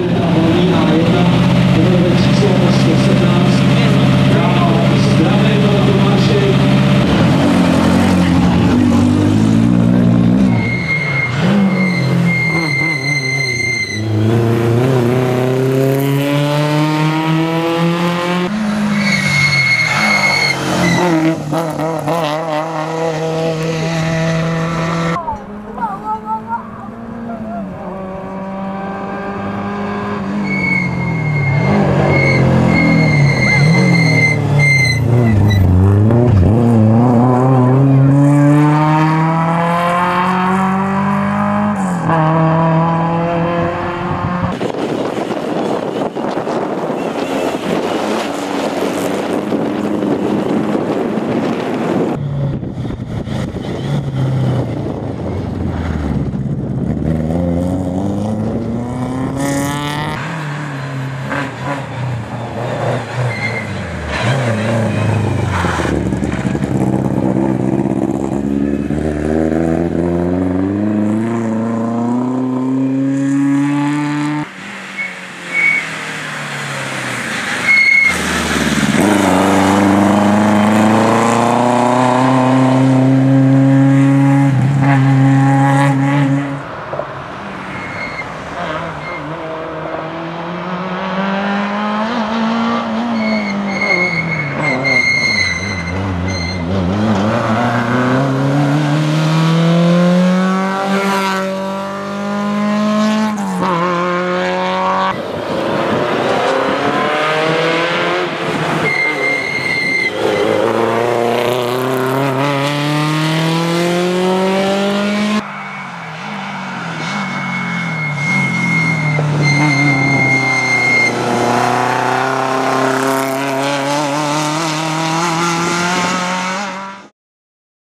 这我们一的